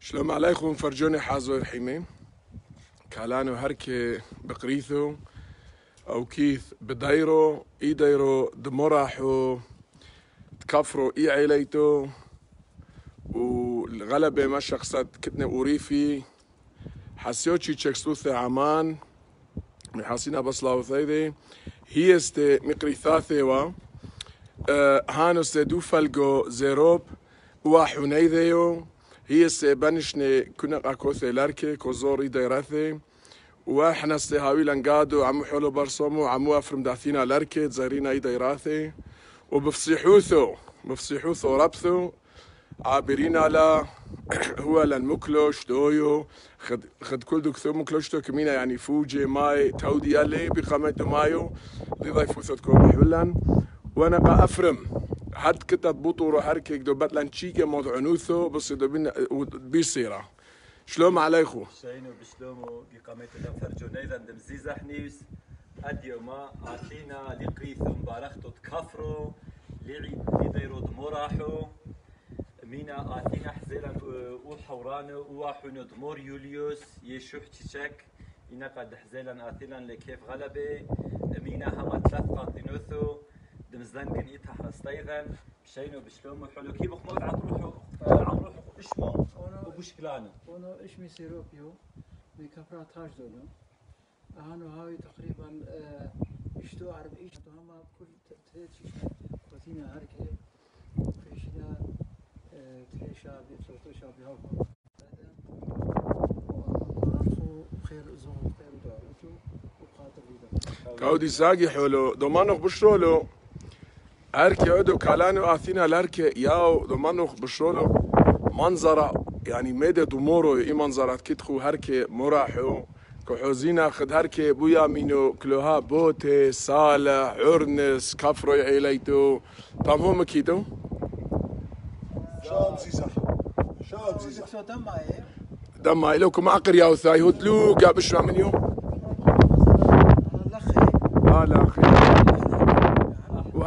شلون عليكم فرجوني حازو الحيمي كالانو هركي بقريثو أو كيث بدايرو اي دايرو دمراحو تكفرو إي عيليتو. و الغلبة ما شخصت كتنة أوريفي. حسيو حسيوتشي تشكسوثة عمان. من حسينا بصلاو ثيدي هي است مقريثاثي و آه، هانو دوفالجو زيروب. وحنيذيو. هي بنشني كنا اكوثي لاركي كوزوري دايراثي وإحنا استهاوي لنقادو عمو حولو برسومو عمو أفرم داثينا لاركي زارينا أي دايراثي وبفصيحوثو بفصيحوثو ربثو عابرين على هو لنمكلوش دويو. خد خد كل دكتور مكلوشتو كمينا يعني فوجي ماي تودي اللي بقامة مايو. دي ضيفوثتكم حولان وأنا قا أفرم. حد كتا بطورو حركي دو باتلان تشيكي موضوع عنوثو بس دو بين بيصيرة شلوم عليكم. شينو بشلومو بقامت فرجو نيذا دم زيزا ما اتينا لقيثو مبارختو تكفرو لعيد لديرو دموراحو مينا اتينا حزيلا وحورانو وحونو دمور يوليوس يشوح تشك إنا قد حزيلا اتينا لكيف غلبة. مينا هما ثلاث قاطنوثو. دمزدنجن إيتا حرستيغن شينو بشلومو حلو. كي بخمود عطروحو عطروحو إشمو وبشكلانو اونو اشمي سيروبيو من كفرة تاج دولو اهانو هاوي تقريبا اشتو عرب إيش هما كل شيشنا كوتينا هركي فيشنا آه، تهيشا بيبسوتو شابي هاوكو خير زون خير دعوتو وقاتل بيدا كاودي ساقي حولو دومانوخ بشرولو هركي عدو كالانو اثينا لاركي ياو دومانوخ بشرولو منظرة يعني ميدا دومورو اي منظرات كتخو هركي مراحو كحوزينا خد هركي بويا مينو كلوها بوتي صالح عرنس كفرو عيليتو طام هم كيتو شاب زيزح شاب زيزح دكتور دم إيه دم هاي لو كما عقر ياو ثاي هوتلو قا بشرا من يوم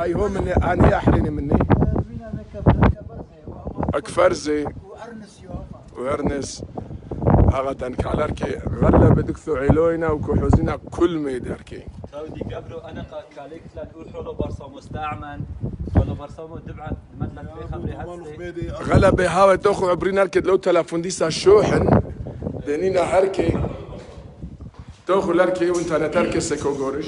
هو مني أنا احرني مني. اكفرزي وأرنس. يوفا ويرنس هغتن كالاركي غلب دكثو عيلوينا وكحوزينا كل ميداركي تودي قبلو أنا قا- كاليك لأن مستعمل. مثلا في عبرينا ركد لو تلفون ديسا شوحن. دنينا هركي. تاخو لاركي وانت أنا تركي سيكو غورش.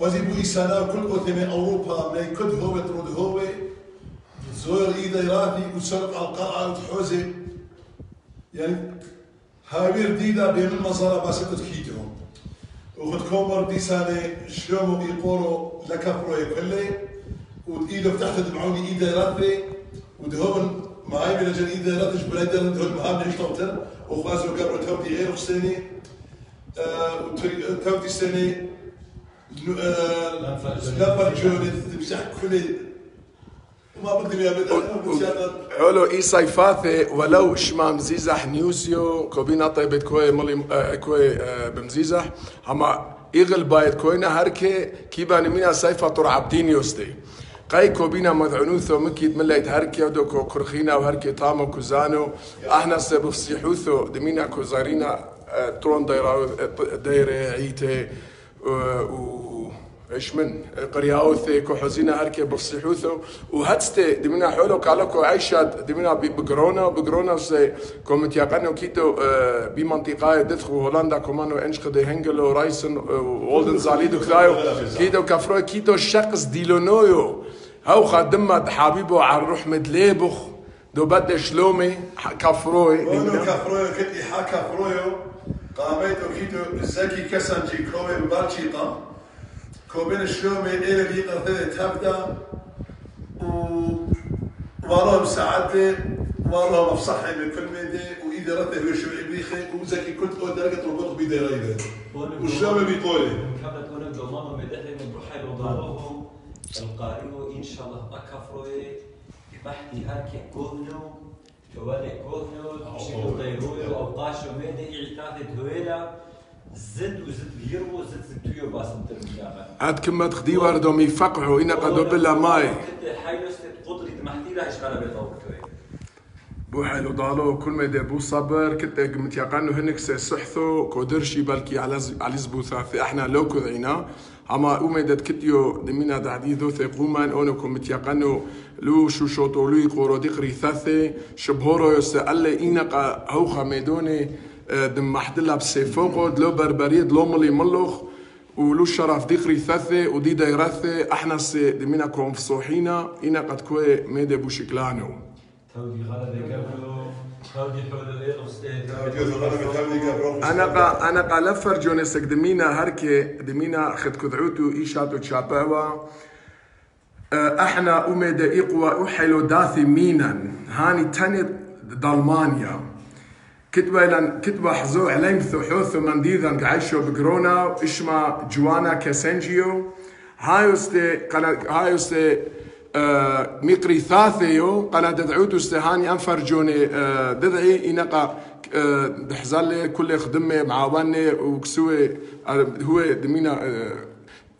وزي بوي سنة كل أثمة أوروبا ما يكد هو ترود هو زور إيدا يراتي وسرق القاعة وتحوزي يعني هاوير ديدا بين المزارة باسكت كيتهم وخد كومر دي سنة شلومو يقولوا لكفرو يكلي وإيدو فتحت دمعوني إيدا يراتي ودهون معاي من أجل إيدا يراتي جبلايدا دهون مهام يشتغل وخازو قبل توتي غير خسيني توتي سنة حولو اي صيفاثي ولو شمام زيزح نيوسيو كوبينا طيبت كوي ملي كوي بمزيزح هما ايغل بايت كوينا هركي كيبان مينا صيفا طور عبدين يوستي قاي كوبينا مذعنوثو مكيد مليت هركي ودو كرخينا وهركي تامو كوزانو إحنا سبفصيحوثو دمينا كوزارينا ترون دايرا دايرة عيتي و- إيش من قرياوثي كحزينا هركي بفصيحوثو وهتستي دمنا حولو كالوكو عيشات دمنا بقرونا بقرونا سي كومت يقنو كيتو بمنطقة دثخو هولندا كومانو انش قدي هنجلو رايسن وولدن زاليدو كلايو كيتو كفرو كيتو شقس ديلونويو هاو خادمة حبيبو على الروح مدليبخ دو بد شلومي كفروي ونو كفرويو كتي حكا فرويو قاميتو كيتو زكي كسنجي كومي ببالشيطة كوبين الشومي إلى بيقى ثلاثة تبدا و والله مساعدة والله مفصحي من كل ميدي وإذا درته وشو عبريخي وزكي كنت أول درجة البطخ بدرايده بونك والشام بيطولي كابت بونك دومانو مدحي من بروحي وضعوه القارئو إن شاء الله أكفروي بحثي هاكي كوهنو توالي كوهنو تشيكو ضيروي أو قاشو ميدي إعتاقد هويلا زد وزد زد زد تويو باسم عاد كما تخدي واردهم يفقعوا إنا قدو بلا ماي. قدري لها بو حلو ضالو كل ما يدير بو صبر كنت متيقنو هنك سحثو كودرشي بالكي على ز- على زبوثاثي أحنا لو كذعينا. أما اوما كتيو دمينا دعدي ذو ثقوما اونو كم متيقنو لو شو شوتو لو يقورو دقري ثاثي شبهورو يسأل إينا هو خميدوني آه، دم محدلا بسيفوقو دلو بربرية دلو ملي ملوخ ولو شرف دقري ثاثي ودي دايرثي أحنا سي دمينا كوم فصوحينا إينا قد كوي ميدي بوشكلانو تودي غلبة قبلو أنا قا أنا قا لفر جونسك دمينا هركي دمينا خد كذعوتو إيشاتو تشاباوا آه، أحنا امد إقوى أحلو داثي مينا. هاني تاني دالمانيا. كتبة لأن كتبة حزو عليم ثحوث منديذا قعيشو بكورونا اسمها جوانا كاسنجيو هايوستي قنا هايوستي آه ميقري ثاثيو. قنا ددعوتو استهاني انفر جوني آه ددعي إنقا آه دحزالي كل خدمه معاوني وكسوي آه هو دمينا آه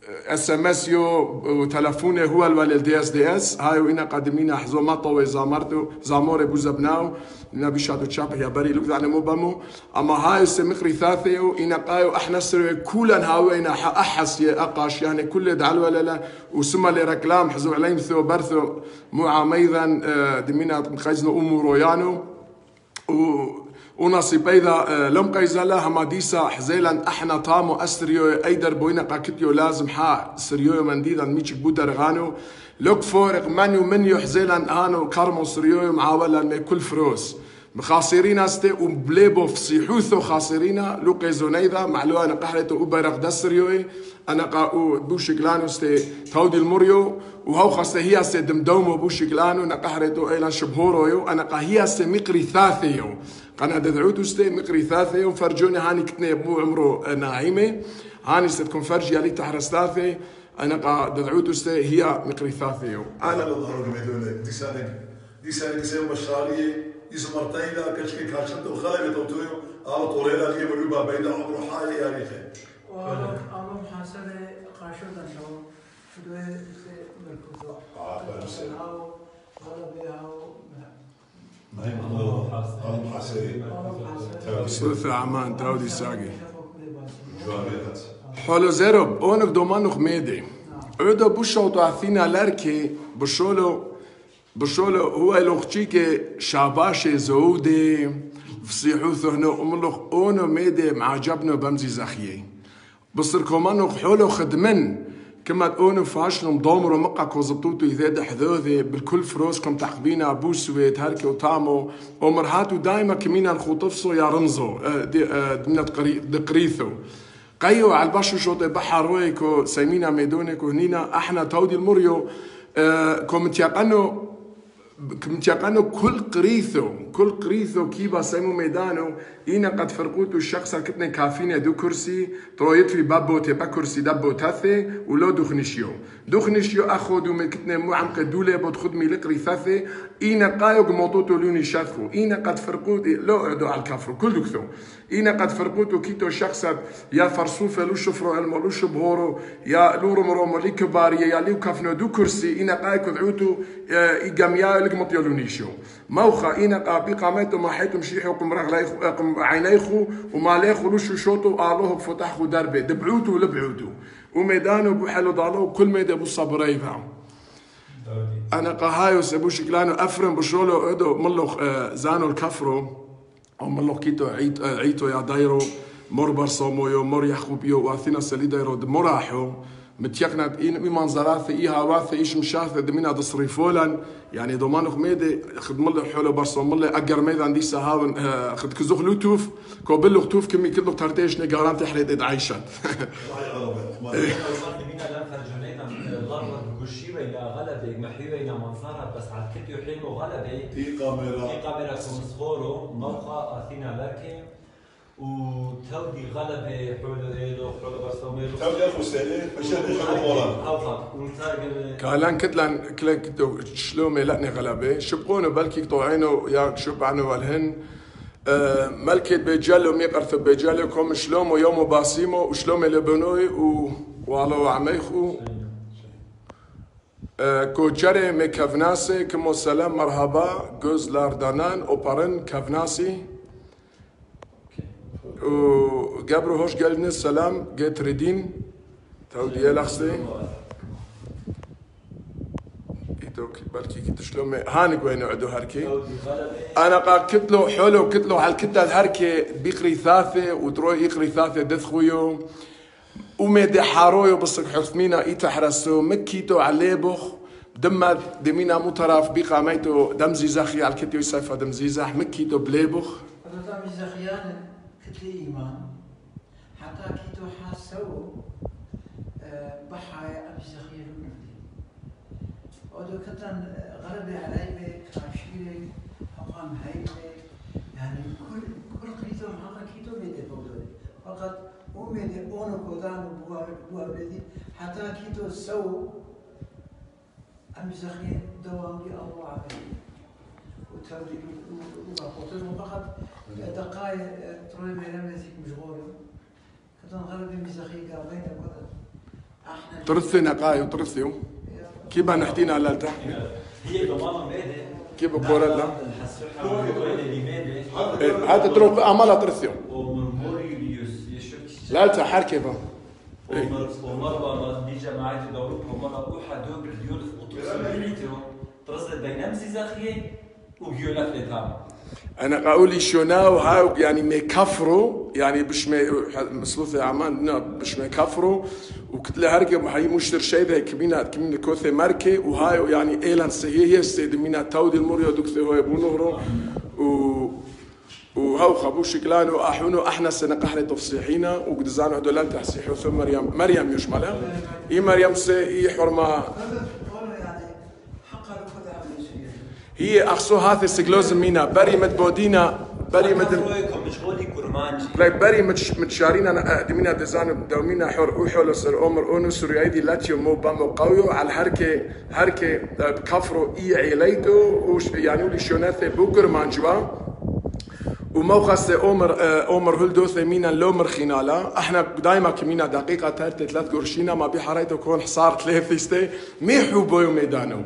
اس ام اس يو وتلفونه هو الوالد دي اس دي اس هاي وإنا قادمين حزو ما طوي زامرتو زامور بوزبناو نبي شادو تشاب يا بري لوك أنا مو بمو اما هاي سمخري ثاثيو إنا قايو إحنا سر كولا هاوينا احس يا اقاش يعني كل دعل ولا لا وسما لي ركلام حزو عليم ثو برثو مو عميذا آه، دمينا خيزنو امو رويانو و ونصيب أيضا لم قيزلا هما ديسا حزيلا أحنا طامو أستريو أيدر بوينا قاكتيو لازم حا سريو منديدا ميتش بودر غانو. لوك فورق منيو منيو حزيلا هانو كارمو سريو معاولا كل فروس. مخاصرين أستي وبليبو فصيحوثو خاصرين لو قيزونيدا معلو أنا قحرتو وبرق دسريوي أنا قاو بوشكلانو أستي تودي الموريو. وهو خاصة هي أستي دمدومو بوشكلانو نقحرتو ايلا شبهورويو. أنا قا هي أستي مقري ثاثيو. قنا ددعوتو استي مقري ثاثيو فرجوني هاني كتني بو عمرو ناعيمة. هاني ستكون فرجي علي تحرس ثاثي. أنا قا ددعوتو استي هي مقري ثاثيو أنا أنا الظهر قميدونه دي سنه دي سنه سيم بشاريه يسمرتينا كشكي كاشنتو خلبي توتويو على طولينا اللي ملوبا بين عمرو حالي يا ريخي. والله محاسبة قاشودا شو شدوه مركوزو آه، بس. هاو ალფასე სულფ ამან თავის საგი حالا زیرا اون دومان نخ میده او دا بوشو تو اثینا لرکی بشولو بشولو هو لغچی که شاباش زوده فصيحو ثهنو أملوخ أونو ميدي معجبنو بمزي زخيي بصر كومانو حولو خدمن كما تقولوا فاشلم ضامر ومقع كوزبطوتو إذا حذوذي بالكل فروسكم تعقبينا بوسويت هاركي وتامو. ومرهاتو دايما كمينا نخوطفصو يا رمزو. آه، آه، دمنا دقريثو. قيو على البشر شوطي بحر ويكو سيمينا ميدونيكو هنينا أحنا تودي المريو. آه، كوم تيقنو كمتيقانو كل قريثو. كل قريثو كيبا سيمو ميدانو إينا قد فرقوتو الشخص كتنا كافين دو كرسي. ترويت في بابو تبا كرسي دبو تاثي ولو دخنشيو. دخنشيو أخذو من كتنا مو عم قدولي بود خدمي لقري ثاثي إينا قايو قموتوتو لوني شاثو إينا قد فرقوتو لو عدو على الكفر كل دكتو إينا قد فرقوتو كيتو شخص يا فرصوفة لو شفرو علمو لو شبهورو يا لو رمرومو لي كبارية يا ليو كافنو دو كرسي إينا قايكو دعوتو إيقام يا لقمط يلونيشو موخا إينا قابي قاميتو ما حيتم شيحو قم رغلايخو قم عينيخو وما ليخو لوشو شوتو آلوه فتحخو دربي دبعوتو لبعوتو وميدانو بحلو ضالو كل ميدا بو صبريفا أنا قهايوس ابو شكلانو أفرم بشولو إدو ملو آه، زانو الكفرو أو ملو كيتو آه، عيتو يا دايرو مور برصومويو مور يحخوبيو وأثينا سلي دايرو دمراحو متيقنا إن منظرات إيها واثة إيش مشاثة دمينا تصريفولا يعني دومان خميدي خد ملي حولو برصوم ملي أقر ميدا عندي سهاون آه، خد كزوخ لوتوف كوبلو خطوف كمي كدلو ترتيش نقاران تحريد إد عايشات الله يعرفك المخدمين لم فرجونينا ضربة وقشي وينا غلبة محي وينا منظرة بس على حلمو غلبة في كاميرا في كاميرا كونسخورو موقع أثينا لكن وتودي غلبة حول إيلو حول بسوميلو تبدأ اخو سالي مشان يخلوا مورا كالان كتلان كلك شلومي لأني غلبة. شبقونو بلكي طوعينو يا شب عنو والهن آه، ملكت بيجالو ميقرث بيجالو كوم شلومو يومو باسيمو وشلومي لبنوي و والو عميخو كو جري مي كفناسي كمو سلام مرحبا جوز لاردانان اوبرن كفناسي وقبرو هوش قلنا سلام. جيت ريدين تودي لخصي إيدوك بلكي كنت شلون هاني وين عدو هركي أنا قا كتلو حلو كتلو على الكتة الهركة بيقري ثاثة وتروي يقري ثاثة دثخويو وميدي حارويو بصك حثمينا ايتا حرسو مكيتو عليبخ دما دمينا مطرف بيقا ميتو دم زيزاخي على الكتة يسافة دم زيزاح مكيتو بليبخ إيمان حتى كيتو حاسو بحايا أبي زخير ودو كتن غلبي علي بك عشيري حقام هيبك يعني كل كل قيتو حقا كيتو ميدي بودوري فقط هو ميدي اونو كودان بوا بيدي حتى كيتو سو أبي زخير دوام دي الله عليه وتولي وقتلهم فقط دقائق تروي ما لم يزيك مشغول كتن غلبي مزخي قابين كتن أحنا ترثي نقايو ترثيو كيبا نحتينا لالتا هي بماما كيف بقول لا. هذا تروح أمالا ترثيو ومن موريليوس يشوف لالتا حركة با إيه. ومر ومرة بيجا معي دورك ومرة أوحى دوب الديول وتصل ترصد بين أمزي زاخية وبيولك لتام. أنا قاولي شوناو هاو يعني مي كفرو يعني مي مسلوث عمان نا بش مي كفرو. وكتل هرقة محي مشتر ذا كمينا كمينا كوثي ماركي وهايو يعني إيلان سهيه سيد مينا تاودي الموريو دوكثي هو يبو نهرو. و وهاو خبو شكلانو احونو أحنا سنة قحرة تفصيحينا. وقدزانو هدولان تحسيحو ثم مريم مريم يشملها. إي مريم سي إي حرمة هذا قولوا يعني حقا لكذا عمل شيء هي اخسو هاثي سيكلوز مينا. بري بري مد كم مشغولي كرمانجي لايك بري متش متشارينا أنا دمينا ديزاين دومينا حور اوحول سر عمر أونو سوريايدي لاتيو مو بامو قويو على الحركه حركه بكفرو إي عيليتو يعني ولي شوناثي بوكر مانجوا. وموخص عمر عمر هلدوث مينا لومر خينالا. أحنا دايما كمينا دقيقة ثلاثة ثلاث قرشينا ما بحريتو كون حصار ثلاثة ميحو بويو ميدانو.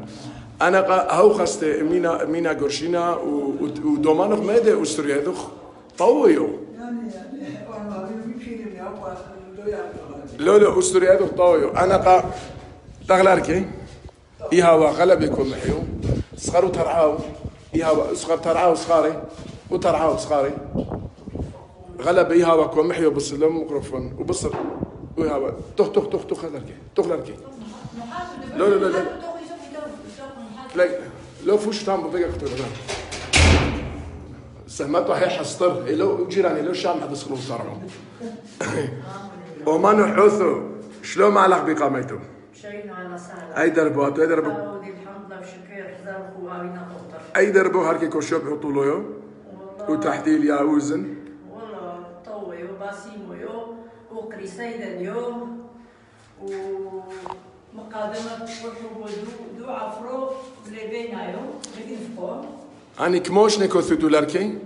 أنا قا- هو خست مينا مينا قرشينا و- و- ودومانوخ ميدي وستريادوخ طويو لو لو استريادوخ طويو أنا قا تغلاركي إيها وغلب يكون محيو صغروا ترعاو إيها صغر ترعاو صغاري وترعاو صغاري غلب إيها وكون محيو بسلم ميكروفون وبصر وإيها تخ تخ تخ تخ لاركي تخ لاركي لا، لا، لا، لا. لا لو فوش تام بضيق اختار سهمته هي حستر لو جيراني لو شام حد يسخروا صاروا وما حوثو شلون ما علاق بقامته شينا على سهلة أي دربوات أي دربو. أي دربو هركي كوشو بحطوا له يو؟ وتحتي اليا وزن والله طوي وباسيمو يو وقري سيدا يو ومقادمة وحب دو عفرو لبينا يو لكن فقو اني كموش نيكو ثوتو لاركي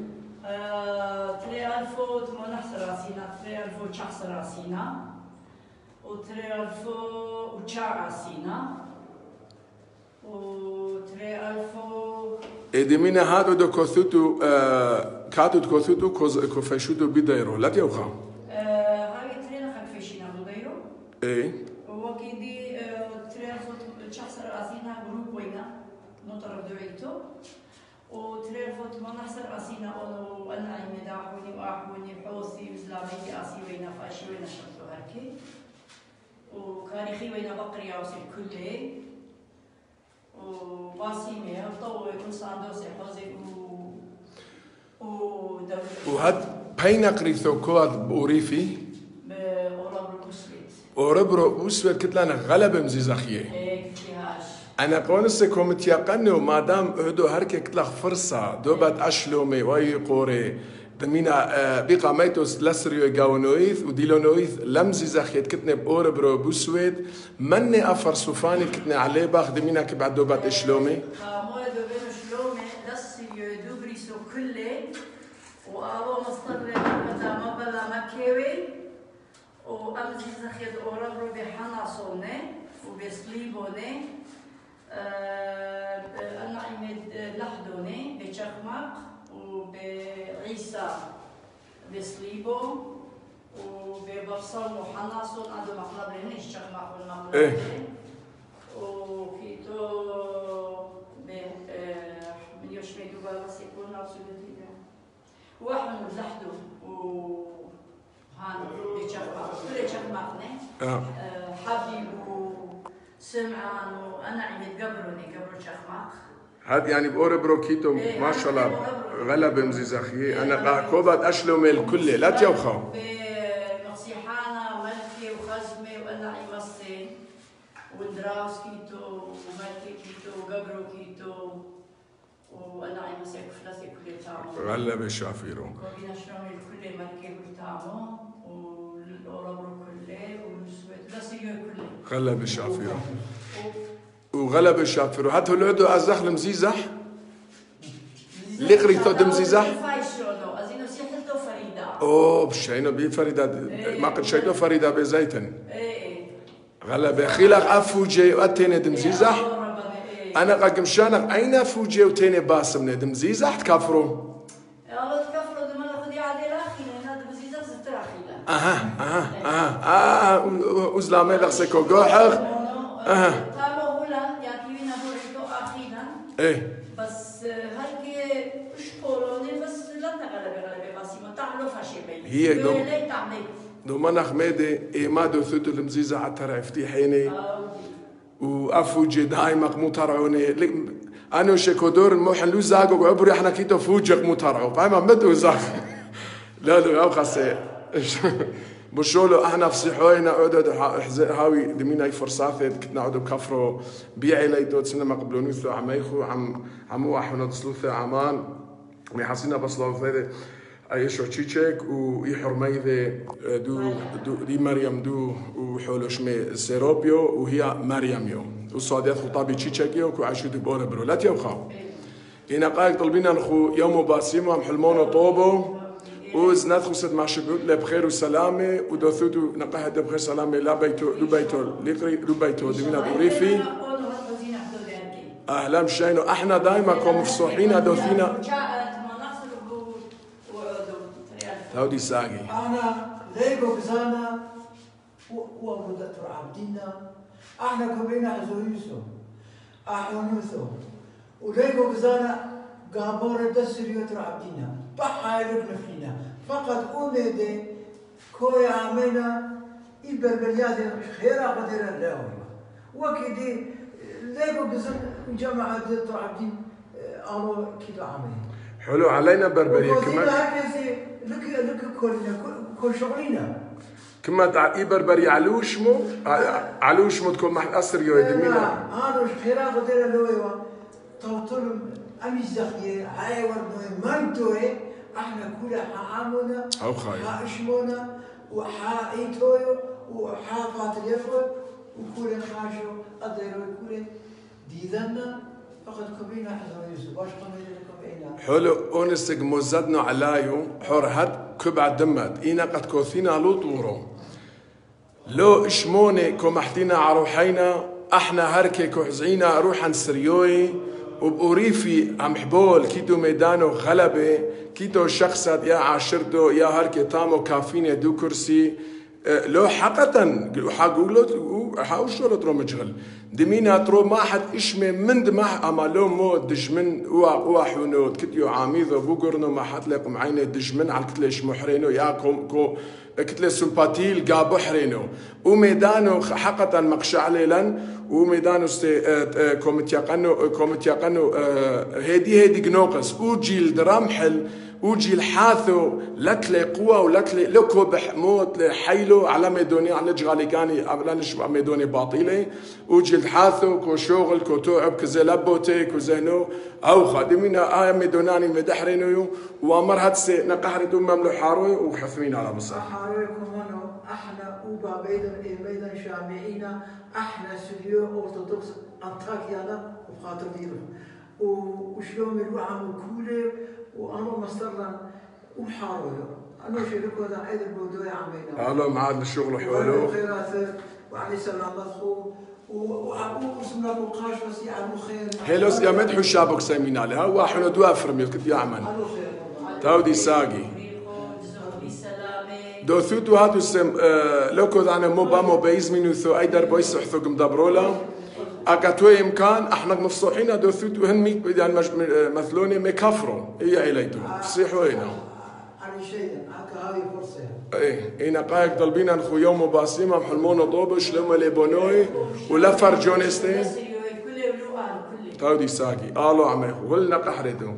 تري ألفو تمنح سراسينا تري ألفو تشح سراسينا وتري ألفو وتشع عسينا وتري ألفو ادمينا هادو دو كوثوتو كاتو كوثوتو كوفيشوتو بدايرو لا تيوخا هاي ترينا خلف فيشينا بوديرو نطرف دويتو وترينا فوت ما نحسر راسينا أو أنا أي مداحوني وأحوني حوثي وزلامي آسي وينا فاشي وينا شرطو هركي وكاريخي وينا بقري عوسي كله وباسيمي وطوي كونساندوسي حوزي و وهاد بينا قريثو كواد بوريفي بأوروبا الكسريت وربرو وسوير كتلانا غلب فيها أنا قونس كومت يقنو ما دام هدو هركي كتلخ فرصة دوبات اشلومي واي قوري. دمينا آه، بيقا ميتوس لسريو يقاونويث وديلونويث لمزي زخيت كتني بأور برو بوسويد مني أفر صوفاني كتني عليه باخ دمينا كبعد دوبات اشلومي؟ أنا عمد لحدوني بشخمق وبعيسى بسليبو وببصل وحناصون عندو مقلب هني الشخمق إيه. وكيتو من يوشمي دوبا بس يكون نفسه واحد من لحده و هان بيشخمق كل شخمقني آه. حبيب وسمعان وأنا عمد قبروني قبر شخمق هاد يعني بأور برو كيتو ما شاء الله غلب مزي زخي أنا قا كوبات اشلومي الكل لا تجوخاو بمصيحانا ملكي وخزمي وأنا عمصي وندراوس كيتو وملكي كيتو وقبرو كيتو وأنا عمصي كفلاسي كل تامو غلب شافيرو كوبينا شلون الكل ملكي كل تامو والأوربرو غلب شافيرو وغلب شافيرو هات العدو ازخ المزيزح اللي قريتو دمزيزح فايشونو ازينو سيحلتو فريدة؟ أوه بي فريدة. ما قد شيتو فريدة بزيتن إيه غلب. خيلق افوجي واتيني دمزيزح أنا قاقم شانق. أين فوجي وتيني باسم ندم زيزح تكفرو اخينا أها أها أها ازلامي لغسكو قوحغ أها. تامو هولان يا كيوينا هوريتو اخينا إيه بس هلكي تعلو فاشي هي دوم. لي تعمل دو منخ ميدي اي ما دو ثوتو المزيزة عترا افتيحيني وافوجي دايمق مطرعوني لك- أنا شكودور الموحن لو زاقو عبري إحنا كيتو فوجق مطرعو فاهمة مدو زاق لا لا أو خاصة بشولو إحنا في صحوينا عدد هاوي دمينا فرصاثت كنا عدو كفرو بيعي ليتو تسنة ما قبلوني ثو عميخو عم عمو وإحنا تسلوثة عمان. محاسينا بصلاو ثيدي ايشو تشيتشيك ويحرمي ذي دو, دو دي مريم دو وحولو شمي سيروبيو وهي مريم يو وصاديات خطابي تشيتشيك يو وعاشو دي بورا برو. لا تيوخاو. هنا قايل طلبينا نخو يوم باسيمو هم حلمونو طوبو. وز ست مع شبيوت بخير وسلامة ودوثوتو نقاها بخير سلامة لا بيتو لو بيتو ليقري لو بيتو دمينا دوريفي أهلا مشينو إحنا دايما كوم مفصوحين دوثينا هاودي ساقي إحنا ليجو بزانا وابودة عبدنا إحنا كبينا عزويسو احونيثو وليجو بزانا قابورة دسريو عبدنا بحايلك نفينا فقط أميدي كوي عامينا إبر بليادي خيرا قدر الله وكدي ليجو بزن جماعة عبدين قالوا كده عامين حلو علينا بربرية كمان هكذا لك لك كل كل شغلنا كما تاع اي بربرية علوش مو؟ علوش مو تكون مح اسر يو دمينا أنا خيرا قدر لويوا توتل امي زخيه هاي ورنوي مانتوي أحنا كل حامونا أو خايف. حاشمونا وحا ايتويو وحا فاتريفو وكل خاشو قدروا كل. ديدنا فقد كبينا حضر يوسف. باش قمنا حلو اونستك موزدنا علايو حور هاد كبع دمت. إينا قد كوثينا لو طورو لو إشموني كومحتينا عروحينا أحنا هركي كوحزعينا روحا سريوي. وبأوريفي عم حبول كيتو ميدانو غلبة كيتو شخصت يا عاشرتو يا هركي تامو كافيني دو كرسي. أه، لو حقا حقولو حاوشولو ترو مجهل دمينا ترو ما حد إشمي من دمح اما لو مو دجمن وا حونو كتيو عاميذو بوغرنو ما حد لقم عيني دجمن على كتلة شمحرينو يا كوم كو كتلة سمباتيل قابو حرينو. وميدانو حقا مقشع ليلا وميدانو استي كومت يقنو كومت يقنو هيدي هيدي جنوقس وجيل درامحل وجي الحاثو لكلي قوة ولكلي لكو بحموت لحيلو على ميدوني على جغاليكاني على نشبع ميدوني باطيلي وجي الحاثو كو شغل كو توعب كزي لبوتي كو أو خادمينا آية ميدوناني مدحرينو وامر هاتسي نقحردو مملو حاروي وحثمين على مصر أحاريكم هنا أحنا أوبا بيدا بيدا شامعين أحنا استوديو ارثوذكس انطاكيانا وخاطر ديرو وشلون يروح عم كولر وأنا مصدرا وحارو أنا شركو هذا عيد البودوي عمينا. قالوا معاد الشغل حوالو. خيرات وعلي يعملوا خير. هيلوس يا مدحو شابك سيمينالي ها وإحنا دوا فرمي كنت يعمل عملوا خير. تاودي ساقي. دو ثوتو هاتو سم آه، لوكو دانا مو بامو بيز منو ثو اي در بويس حثو قم دبرولا اكاتو امكان إحنا مفصوحين دو ثوتو هن مي يعني مش آه، مثلوني مكفرو هي اليتو هنا هكا هاي فرصه إيه هنا قايك طلبين نخو يوم باسيما محلمون طوبش لما ليبونوي ولا فرجونستين تاودي ساقي قالوا عمي ولنا قحردو